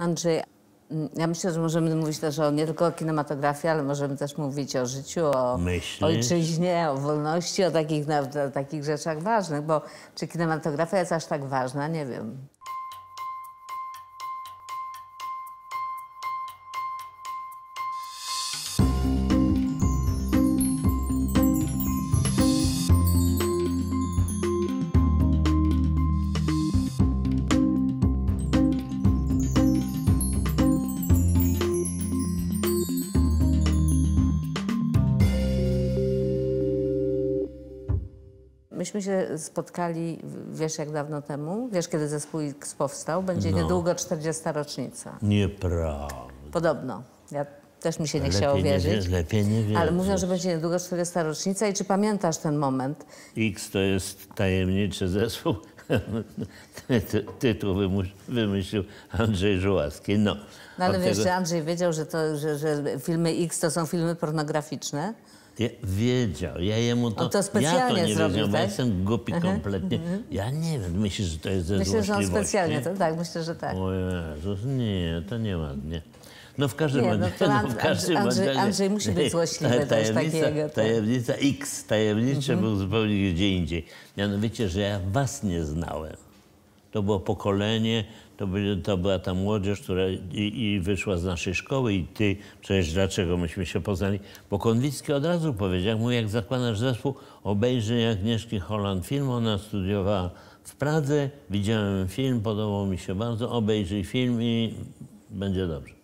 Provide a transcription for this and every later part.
Andrzej, mm, ja myślę, że możemy mówić też o, nie tylko o kinematografii, ale możemy też mówić o życiu, o Myślisz? ojczyźnie, o wolności, o takich, o takich rzeczach ważnych, bo czy kinematografia jest aż tak ważna? Nie wiem. Myśmy się spotkali, wiesz jak dawno temu? Wiesz kiedy zespół X powstał? Będzie No. niedługo 40. rocznica. Nieprawda. Podobno. Ja też mi się nie chciało Lepiej nie, wierzyć. wie- lepiej nie wierzyć. Ale mówią, że będzie niedługo 40. rocznica i czy pamiętasz ten moment? X to jest tajemniczy zespół. Ty- ty- Tytuł wymyślił Andrzej Żuławski. No, No ale wiesz, tego- Andrzej wiedział, że, to, że, że filmy X to są filmy pornograficzne? Ja, wiedział, ja jemu to... On to ja specjalnie to nie zrobił, wiedziałem, bo ja tak? jestem głupi kompletnie. Ja nie wiem, myślisz, że to jest ze Myślę, że on specjalnie, to tak, myślę, że tak. O Jezus, nie, to nieładnie. No w każdym Nie, no razie... to w każdym Andrzej- razie- Andrzej musi być złośliwy też tajemnica, takiego, tak. Tajemnica X, tajemnicze był zupełnie gdzie indziej. Mianowicie, że ja was nie znałem. To było pokolenie, to, byli, to była ta młodzież, która i, i wyszła z naszej szkoły i ty, przecież dlaczego myśmy się poznali? Bo Konwicki od razu powiedział, mówi, jak zakładasz zespół, obejrzyj Agnieszki Holland film, ona studiowała w Pradze, widziałem film, podobał mi się bardzo, obejrzyj film i będzie dobrze.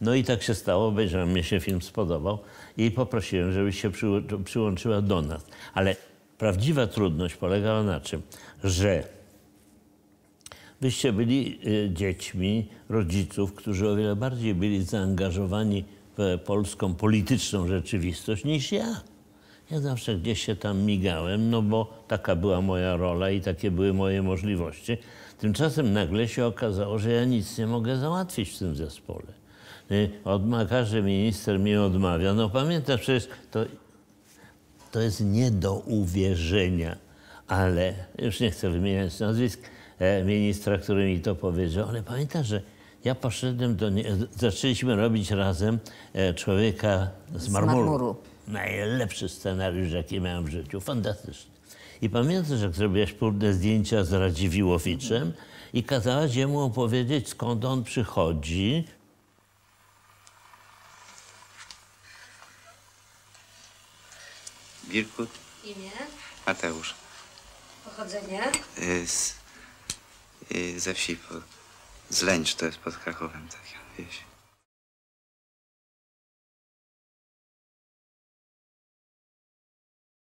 No i tak się stało, obejrzałem, mnie się film spodobał i poprosiłem, żebyś się przyłączyła do nas. Ale prawdziwa trudność polegała na czym? Że Wyście byli y, dziećmi rodziców, którzy o wiele bardziej byli zaangażowani w polską polityczną rzeczywistość niż ja. Ja zawsze gdzieś się tam migałem, no bo taka była moja rola i takie były moje możliwości. Tymczasem nagle się okazało, że ja nic nie mogę załatwić w tym zespole. Y, Odma, każdy minister mi odmawia. No pamiętasz, przecież to, to jest nie do uwierzenia, ale już nie chcę wymieniać nazwisk e, ministra, który mi to powiedział, ale pamiętasz, że ja poszedłem do nie, zaczęliśmy robić razem e, człowieka z marmuru. marmuru. Najlepszy scenariusz, jaki miałem w życiu, fantastyczny. I pamiętasz, jak zrobiłaś próbne zdjęcia z Radziwiłowiczem i kazałaś jemu opowiedzieć, skąd on przychodzi, Wilkut Imię, Mateusz pochodzenie. y, z, y, ze wsi po, z Lęcz, to jest pod Krakowem, taka wieś.